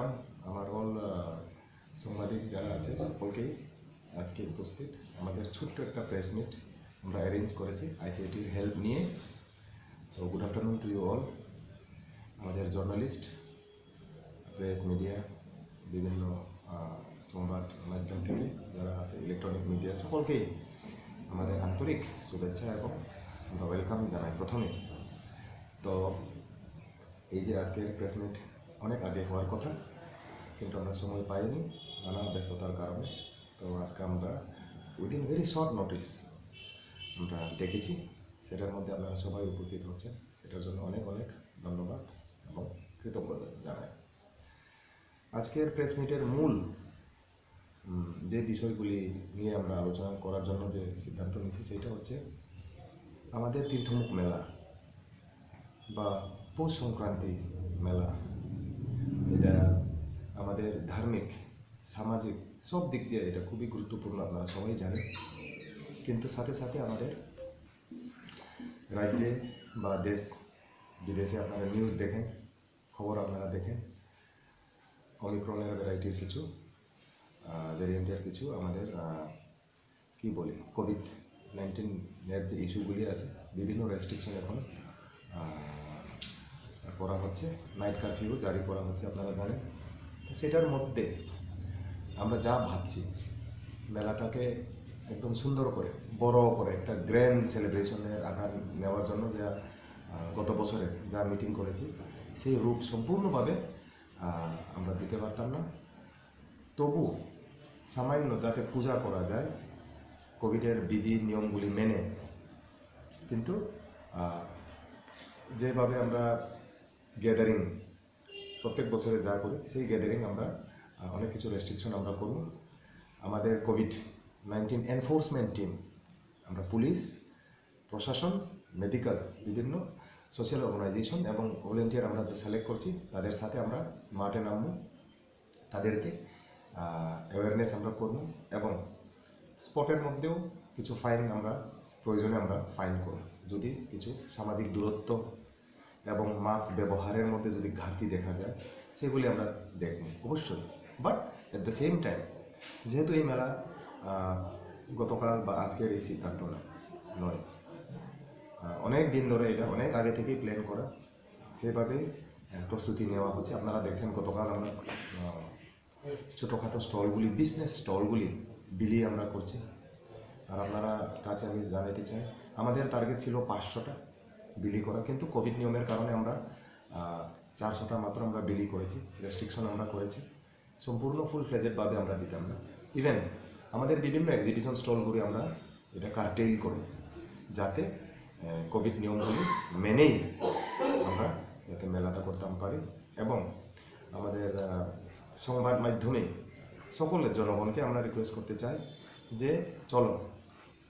Welcome আমার all সাংবাদিক যারা আছে সকলকেই আজকে উপস্থিত। আমাদের ছোট্ট একটা প্রেস মিট আমরা অ্যারেঞ্জ করেছি আইসিআইটির হেল্প নিয়ে। তো good afternoon to you all আমাদের জার্নালিস্ট প্রেস মিডিয়া বিভিন্ন সংবাদ মাধ্যম থেকে যারা আছে ইলেকট্রনিক মিডিয়া সকলকেই আমাদের আন্তরিক শুভেচ্ছা এবং আমরা ওয়েলকাম জানাই প্রথমে। তো, এই যে আজকের প্রেস মিট অনেক আগে হওয়ার কথা। কিন্তু আমরা সময় পাইনি, নানা ব্যস্ততার কারণে। তো আজকে আমরা উইদিন ভেরি শর্ট নোটিস আমরা ডেকেছি। সেটার মধ্যে আপনারা সবাই উপস্থিত হচ্ছেন। সেটার জন্য অনেক অনেক ধন্যবাদ এবং কৃতজ্ঞতা জানাই। আজকের প্রেস মিটের মূল যে বিষয়গুলি নিয়ে আমরা আলোচনা করার জন্য যে সিদ্ধান্ত নিয়েছি, সেটা হচ্ছে আমাদের তীর্থমুখ মেলা বা পৌষ সংক্রান্তি মেলা। আমাদের ধার্মিক, সামাজিক সব দিক দিয়ে এটা খুবই গুরুত্বপূর্ণ, আপনারা সবাই জানেন। কিন্তু সাথে সাথে আমাদের রাজ্যে বা দেশ, বিদেশে আপনারা নিউজ দেখেন, খবর আপনারা দেখেন অমিক্রনের ভ্যারাইটির কিছু ভ্যারিয়েন্টের কিছু আমাদের কি বলি কোভিড নাইন্টিনের যে ইস্যুগুলি আছে, বিভিন্ন রেস্ট্রিকশন এখন করা হচ্ছে। নাইট কারফিউ জারি করা হচ্ছে, আপনারা জানেন। সেটার মধ্যে আমরা যা ভাবছি, মেলাটাকে একদম সুন্দর করে, বড় করে, একটা গ্র্যান্ড সেলিব্রেশনের আকার নেওয়ার জন্য যা গত বছরে যা মিটিং করেছি, সেই রূপ সম্পূর্ণভাবে আমরা দিতে পারতাম না। তবু সামান্য যাতে পূজা করা যায়, কোভিডের বিধি নিয়মগুলি মেনে, কিন্তু যেভাবে আমরা গ্যাদারিং প্রত্যেক বছরে যা করি, সেই গ্যাদারিং আমরা অনেক কিছু রেস্ট্রিকশন আমরা করব। আমাদের কোভিড নাইন্টিন এনফোর্সমেন্ট টিম আমরা পুলিশ, প্রশাসন মেডিকেল বিভিন্ন সোশ্যাল অর্গানাইজেশন এবং ভলেন্টিয়ার আমরা যে সিলেক্ট করছি, তাদের সাথে আমরা মাঠে নামবো। তাদেরকে অ্যাওয়ারনেস আমরা করব এবং স্পটের মধ্যেও কিছু ফাইন আমরা, প্রয়োজনে আমরা ফাইন করব। যদি কিছু সামাজিক দূরত্ব এবং মাস্ক ব্যবহারের মধ্যে যদি ঘাটতি দেখা যায়, সেগুলি আমরা দেখব অবশ্যই। But at the same time যেহেতু এই মেলা গতকাল বা আজকের এই সিদ্ধান্ত না, নয়। অনেক দিন ধরে এটা অনেক আগে থেকেই প্ল্যান করা। সেভাবে প্রস্তুতি নেওয়া হচ্ছে। আপনারা দেখছেন গতকাল আমরা ছোটোখাটো স্টলগুলি বিজনেস স্টলগুলি বিলি আমরা করছি। আর আপনারা কাছে আমি জানাতে চাই, আমাদের টার্গেট ছিল পাঁচশোটা। বিলি করা। কিন্তু কোভিড নিয়মের কারণে আমরা চারশোটা মাত্র আমরা বিলি করেছি রেস্ট্রিকশন আমরা করেছি। সম্পূর্ণ ফুল ফ্লেজেডভাবে আমরা দিতাম না। ইভেন আমাদের বিভিন্ন এক্সিবিশন স্টলগুলি আমরা এটা কার্টেল করি যাতে কোভিড নিয়মগুলি মেনেই আমরা যাতে মেলাটা করতাম পারি। এবং আমাদের সংবাদ মাধ্যমে সকলের জনগণকে আমরা রিকোয়েস্ট করতে চাই যে, চলো,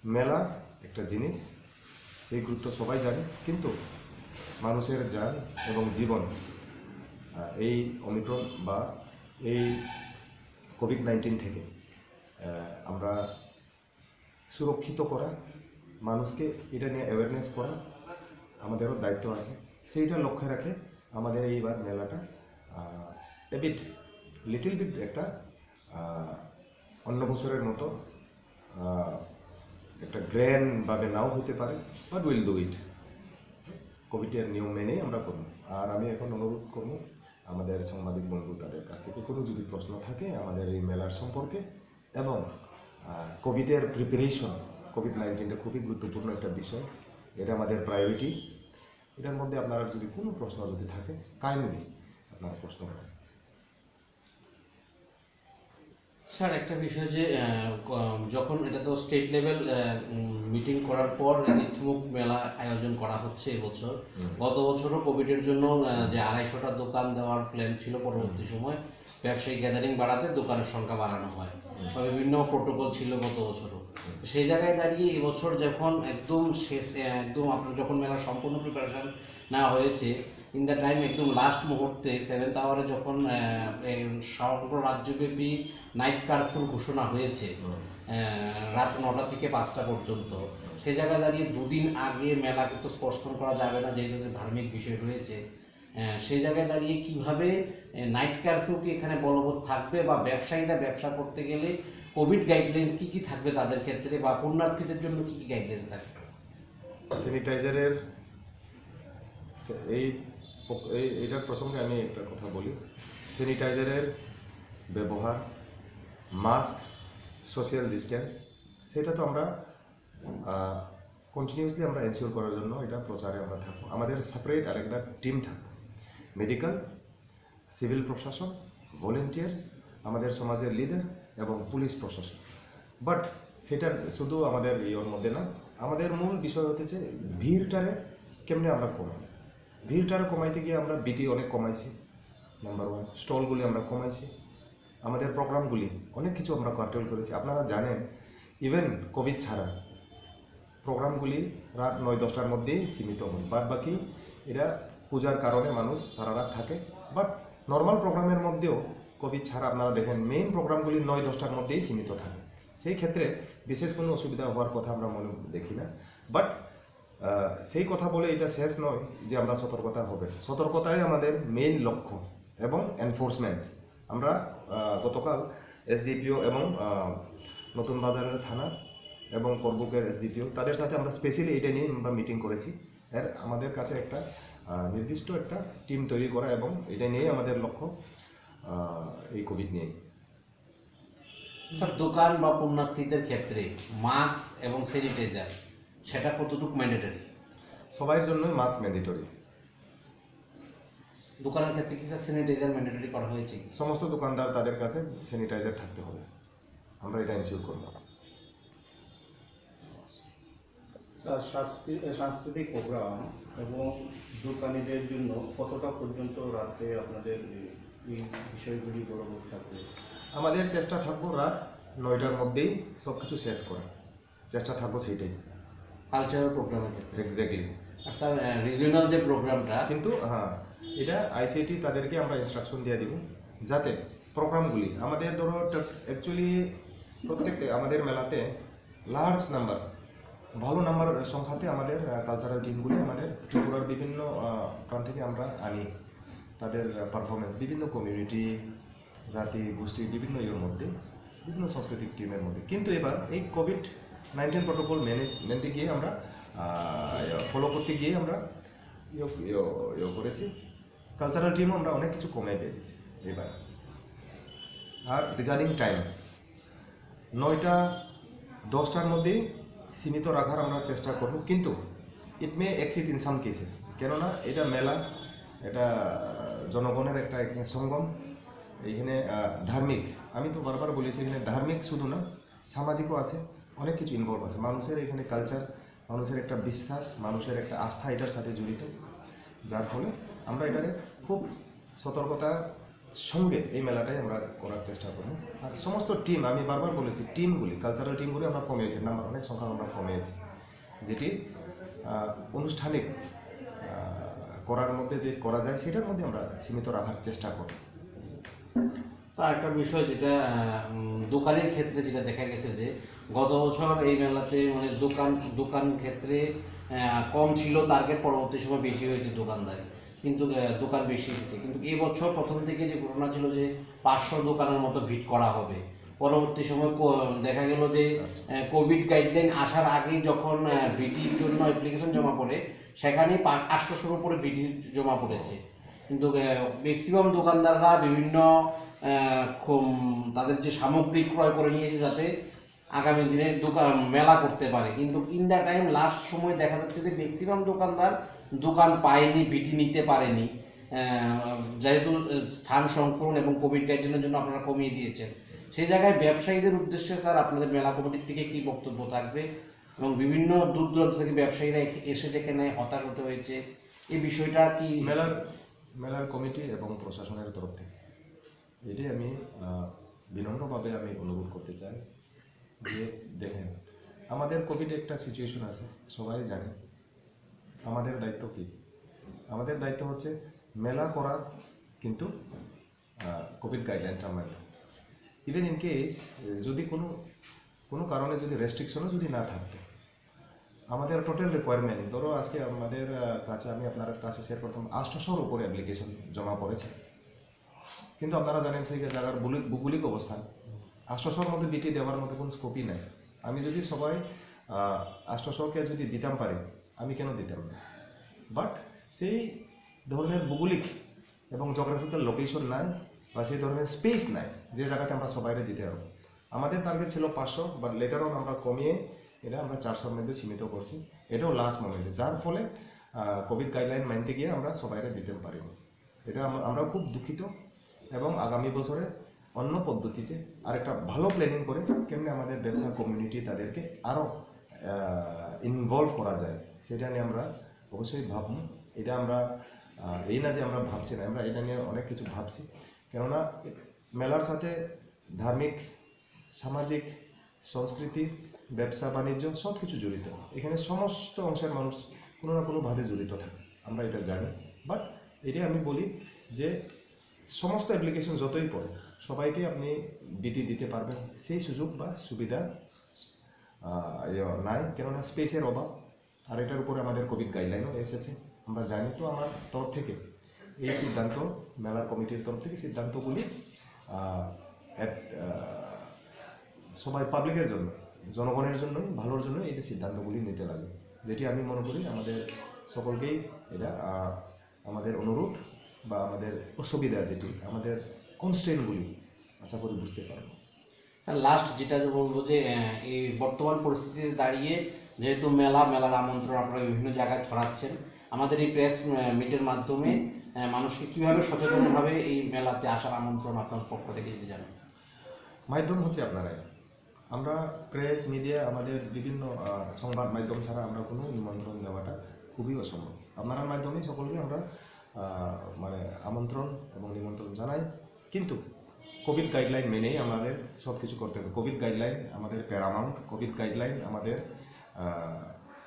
মেলা একটা জিনিস সেই গুরুত্ব সবাই জানে, কিন্তু মানুষের যান এবং জীবন এই অমিক্রণ বা এই কোভিড নাইন্টিন থেকে আমরা সুরক্ষিত করা, মানুষকে এটা নিয়ে অ্যাওয়ারনেস করা আমাদেরও দায়িত্ব আছে। সেইটা লক্ষ্যে রাখে আমাদের এইবার মেলাটা এবিট লিটিল বিট একটা অন্য বছরের মতো একটা গ্র্যান্ডভাবে নাও হতে পারে। বাট উইল ডু ইট কোভিডের নিয়ম মেনেই আমরা করব। আর আমি এখন অনুরোধ করব আমাদের সাংবাদিক বন্ধু তাদের কাছ থেকে কোনো যদি প্রশ্ন থাকে আমাদের এই মেলার সম্পর্কে এবং কোভিডের প্রিপারেশন কোভিড নাইন্টিনটা খুবই গুরুত্বপূর্ণ একটা বিষয় এটা আমাদের প্রায়োরিটি এটার মধ্যে আপনারা যদি কোনো প্রশ্ন যদি থাকে কাইন্ডলি আপনারা প্রশ্ন করেন। স্যার একটা বিষয় যে যখন এটা তো স্টেট লেভেল মিটিং করার পর ঋতুমুখ মেলা আয়োজন করা হচ্ছে এবছর। গত বছরও কোভিডের জন্য যে আড়াইশোটা দোকান দেওয়ার প্ল্যান ছিল পরবর্তী সময় ব্যবসায়িক গ্যাদারিং বাড়াতে দোকানের সংখ্যা বাড়ানো হয়। বা বিভিন্ন প্রোটোকল ছিল গত বছরও। সেই জায়গায় দাঁড়িয়ে এবছর যখন একদম শেষ একদম আপনার যখন মেলা সম্পূর্ণ প্রিপারেশন নেওয়া হয়েছে। ইন দ্য টাইম একদম লাস্ট মুহূর্তে সেভেন্থ আওয়ারে যখন আহ, এই সমগ্র রাজ্যব্যাপী নাইট কারফিউ ঘোষণা হয়েছে আহ, রাত নটা থেকে পাঁচটা পর্যন্ত সে জায়গায় দাঁড়িয়ে দুদিন আগে মেলাকে তো স্পর্শন করা যাবে না যেহেতু ধার্মিক বিষয় রয়েছে আহ, সেই জায়গায় দাঁড়িয়ে কীভাবে নাইট কারফিউ কি এখানে বলবৎ থাকবে বা ব্যবসায়ীরা ব্যবসা করতে গেলে কোভিড গাইডলাইন্স কি কি থাকবে তাদের ক্ষেত্রে বা পুণ্যার্থীদের জন্য কি কি গাইডলাইন্স থাকবে? স্যানিটাইজারের সে- এই এই এটার প্রসঙ্গে আমি একটা কথা বলি। স্যানিটাইজারের ব্যবহার, মাস্ক, সোশ্যাল ডিস্টেন্স সেটা তো আমরা কন্টিনিউসলি আমরা এনশিওর করার জন্য এটা প্রচারে আমরা থাকব। আমাদের সেপারেট আরেকটা টিম থাকবে। মেডিকেল সিভিল প্রশাসন ভলেন্টিয়ার্স আমাদের সমাজের লিডার এবং পুলিশ প্রশাসন। বাট সেটা শুধু আমাদের ইয়ের মধ্যে না, আমাদের মূল বিষয় হতেছে ভিড়টারে কেমনে আমরা কমাই ভিড়টারে কমাইতে গিয়ে আমরা বিটি অনেক কমাইছি নাম্বার ওয়ান স্টলগুলি আমরা কমাইছি। আমাদের প্রোগ্রামগুলি, অনেক কিছু আমরা কন্ট্রোল করেছি। আপনারা জানেন ইভেন কোভিড ছাড়া প্রোগ্রামগুলি রাত নয়, দশটার মধ্যেই সীমিত হয়। বাদ বাকি এরা পূজার কারণে মানুষ সারা রাত থাকে। বাট নর্মাল প্রোগ্রামের মধ্যেও কোভিড ছাড়া আপনারা দেখেন মেইন প্রোগ্রামগুলি নয়, দশটার মধ্যেই সীমিত থাকে। সেই ক্ষেত্রে বিশেষ কোনো অসুবিধা হওয়ার কথা আমরা মনে দেখি না। বাট সেই কথা বলে এটা শেষ নয় যে আমরা সতর্কতা হবে। সতর্কতাই আমাদের মেইন লক্ষ্য এবং এনফোর্সমেন্ট আমরা গতকাল এসডিপিও এবং নতুন বাজারের থানা এবং করবুকের এসডিপিও, তাদের সাথে আমরা স্পেশালি এটা নিয়ে আমরা মিটিং করেছি। এর আমাদের কাছে একটা নির্দিষ্ট একটা টিম তৈরি করা এবং এটা নিয়ে আমাদের লক্ষ্য এই কোভিড নিয়ে স্যার, দোকান বা পুণ্যার্থীদের ক্ষেত্রে মাস্ক এবং স্যানিটাইজার সেটা কতটুকু ম্যান্ডেটরি সবার জন্যই মাস্ক ম্যান্ডেটরি দোকানের ক্ষেত্রে কি স্যার স্যানিটাইজার ম্যান্ডেটরি করা হয়েছে? সমস্ত দোকানদার তাদের কাছে স্যানিটাইজার থাকতে হবে। আমরা এটা ইনশিওর করব। সাংস্কৃতিক প্রোগ্রাম এবং দোকানিদের জন্য কতটা পর্যন্ত রাতে আপনাদের এই- বিষয়গুলি থাকবে? আমাদের চেষ্টা থাকব রাত নয়টার মধ্যেই সব কিছু শেষ করা চেষ্টা থাকব সেইটাই। কালচারাল প্রোগ্রামের ক্ষেত্রে। এক্স্যাক্টলি আর স্যার রিজিওনাল যে প্রোগ্রামটা কিন্তু হ্যাঁ এটা আইসিটি তাদেরকে আমরা ইনস্ট্রাকশন দিয়ে দিব যাতে প্রোগ্রামগুলি আমাদের ধরো অ্যাকচুয়ালি প্রত্যেক আমাদের মেলাতে লার্জ নাম্বার ভালো নাম্বার সংখ্যাতে আমাদের কালচারাল টিমগুলি আমাদের ত্রিপুরার বিভিন্ন প্রান্ত থেকে আমরা আনি তাদের পারফরমেন্স বিভিন্ন কমিউনিটি জাতি গোষ্ঠী বিভিন্ন ইয়ের মধ্যে বিভিন্ন সাংস্কৃতিক টিমের মধ্যে। কিন্তু এবার এই কোভিড নাইন্টিন প্রোটোকল মেনে মেনতে গিয়ে আমরা ফলো করতে গিয়ে আমরা ইয়ে ইয়ে- ইয়ে করেছি। কালচারাল টিমও আমরা অনেক কিছু কমে দিয়েছি এবার। আর রিগার্ডিং টাইম নয়টা, দশটার মধ্যেই সীমিত রাখার আমরা চেষ্টা করব, কিন্তু it may exceed in some cases কেননা এটা মেলা, এটা জনগণের একটা সঙ্গম এইখানে ধার্মিক, আমি তো বারবার বলেছি এখানে ধার্মিক শুধু না, সামাজিকও আছে। অনেক কিছু ইনভলভ আছে। মানুষের এখানে কালচার মানুষের একটা বিশ্বাস, মানুষের একটা আস্থা, এটার সাথে জড়িত। যার ফলে আমরা এটাকে খুব সতর্কতা সঙ্গে এই মেলাটাই আমরা করার চেষ্টা করব। আর সমস্ত টিম আমি বারবার বলেছি টিমগুলি কালচারাল টিমগুলি আমরা কমিয়েছি। নাম্বার অনেক সংখ্যা আমরা কমিয়েছি। যেটি আনুষ্ঠানিক করার মধ্যে যে করা যায়, সেটার মধ্যে আমরা সীমিত রাখার চেষ্টা করব। স্যার একটা বিষয় যেটা দোকানের ক্ষেত্রে যেটা দেখা গেছে যে গত বছর এই মেলাতে মানে দোকান দোকান ক্ষেত্রে কম ছিল টার্গেট পরবর্তী সময় বেশি হয়েছে দোকানদারি। কিন্তু দোকান বেশি এসেছে। কিন্তু এবছর প্রথম থেকে যে ঘোষণা ছিল যে পাঁচশো দোকানের মতো ভিড় করা হবে পরবর্তী সময় দেখা গেল যে কোভিড গাইডলাইন আসার আগেই যখন বিটির জন্য অ্যাপ্লিকেশন জমা পড়ে সেখানে আটশোশোর উপরে বিটি জমা পড়েছে। কিন্তু ম্যাক্সিমাম দোকানদাররা বিভিন্ন তাদের যে সামগ্রী ক্রয় করে নিয়েছে যাতে আগামী দিনে দোকান, মেলা করতে পারে। কিন্তু ইন দ্য টাইম লাস্ট সময় দেখা যাচ্ছে যে ম্যাক্সিমাম দোকানদার দোকান পায়নি বিটি নিতে পারেনি। যেহেতু স্থান সংকলন এবং কোভিড গাইডলাইনের জন্য আপনারা কমিয়ে দিয়েছেন। সেই জায়গায় ব্যবসায়ীদের উদ্দেশ্যে স্যার আপনাদের মেলা কমিটির থেকে কি বক্তব্য থাকবে? এবং বিভিন্ন দূর দূরান্ত থেকে ব্যবসায়ীরা এসে যেখানে হতাশ হতে হয়েছে এই বিষয়টা কি? মেলার মেলার কমিটি এবং প্রশাসনের তরফ থেকে। এটাই আমি বিনম্রভাবে আমি অনুরোধ করতে চাই যে দেখেন, আমাদের কোভিড একটা সিচুয়েশন আছে, সবাই জানে। আমাদের দায়িত্ব কি? আমাদের দায়িত্ব হচ্ছে মেলা করা, কিন্তু কোভিড গাইডলাইনটা মানি ইভেন ইন কেস যদি কোনো কোনো কারণে যদি রেস্ট্রিকশনও যদি না থাকতো আমাদের টোটাল রিকোয়ারমেন্ট ধরো আজকে আমাদের কাছে আমি আপনার কাছে শেয়ার করতাম আষ্টশোর উপরে অ্যাপ্লিকেশন জমা পড়েছে। কিন্তু আপনারা জানেন সেই জায়গার ভৌগোলিক- অবস্থান। আষ্টশোর মধ্যে বিটি দেওয়ার মতো কোনো স্কোপই নাই। আমি যদি সবাই আষ্টশোকে যদি দিতাম পারি, আমি কেন দিতাম না? বাট সেই ধরনের ভৌগোলিক এবং জোগ্রাফিক্যাল লোকেশন নাই বা সেই ধরনের স্পেস নাই যে জায়গাতে আমরা সবাইকে দিতে হবে আমাদের টার্গেট ছিল পাঁচশো বাট লেটার অন আমরা কমিয়ে এটা আমরা চারশোর মধ্যে সীমিত করছি। এটাও লাস্ট মোমেন্টে যার ফলে কোভিড গাইডলাইন মানতে গিয়ে আমরা সবাইকে দিতে পারিনি। এটা আমরা খুব দুঃখিত। এবং আগামী বছরে অন্য পদ্ধতিতে আর একটা ভালো প্ল্যানিং করে কেমনি আমাদের ব্যবসা কমিউনিটি তাদেরকে আরও ইনভলভ করা যায়, সেটা নিয়ে আমরা অবশ্যই ভাবব। এটা আমরা এই না যে আমরা ভাবছি না, আমরা এটা নিয়ে অনেক কিছু ভাবছি। কেননা মেলার সাথে ধার্মিক, সামাজিক, সংস্কৃতি, ব্যবসা, বাণিজ্য সব কিছু জড়িত। এখানে সমস্ত অংশের মানুষ কোনো না কোনোভাবে জড়িত থাকে, আমরা এটা জানি। বাট এটাই আমি বলি যে সমস্ত অ্যাপ্লিকেশন যতই পড়ে, সবাইকে আপনি বিটি দিতে পারবেন। সেই সুযোগ বা সুবিধা ইয়ে নাই। কেননা স্পেসের অভাব, আর এটার উপরে আমাদের কোভিড গাইডলাইনও এসেছে। আমরা জানি তো আমার তরফ থেকে, এই সিদ্ধান্ত, মেলার কমিটির তরফ থেকে সিদ্ধান্তগুলি সবাই পাবলিকের জন্য, জনগণের জন্য ভালোর জন্য এই সিদ্ধান্তগুলি নিতে লাগে। যেটি আমি মনে করি আমাদের সকলকেই এটা আমাদের অনুরোধ। বা আমাদের অসুবিধা যেটি আমাদের কনস্ট্রেনগুলি আশা করি বুঝতে পারব। স্যার লাস্ট যেটা বলব যে এই বর্তমান পরিস্থিতিতে দাঁড়িয়ে যেহেতু মেলা মেলার আমন্ত্রণ আপনারা বিভিন্ন জায়গায় ছড়াচ্ছেন আমাদের এই প্রেস মিটের মাধ্যমে মানুষকে কীভাবে সচেতনভাবে এই মেলাতে আসার আমন্ত্রণ আপনার পক্ষ থেকে যদি জানেন। মাধ্যম হচ্ছে আপনারাই। আমরা প্রেস মিডিয়া আমাদের বিভিন্ন সংবাদ মাধ্যম ছাড়া আমরা কোনো নিমন্ত্রণ দেওয়াটা খুবই অসম্ভব। আপনার মাধ্যমেই সকলকে আমরা মানে আমন্ত্রণ এবং নিমন্ত্রণ জানাই। কিন্তু কোভিড গাইডলাইন মেনেই আমাদের সব কিছু করতে হবে। কোভিড গাইডলাইন আমাদের প্যারামাউন্ট কোভিড গাইডলাইন আমাদের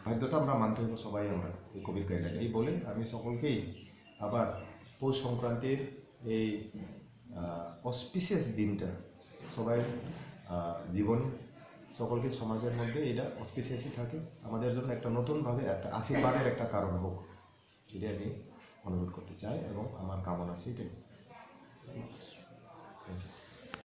বাধ্যতা আমরা মানতে হবে সবাই আমরা এই কোভিড গাইডলাইন এই বলে আমি সকলকেই আবার পৌষ সংক্রান্তির এই অসপিসিয়াস দিনটা সবাই জীবন, সকলকে সমাজের মধ্যে এটা অসপিসিয়াসই থাকে। আমাদের জন্য একটা নতুনভাবে একটা আশীর্বাদের একটা কারণ হোক। এটা আমি অনুরোধ করতে চাই এবং আমার কামনা সেটাই থ্যাংক you.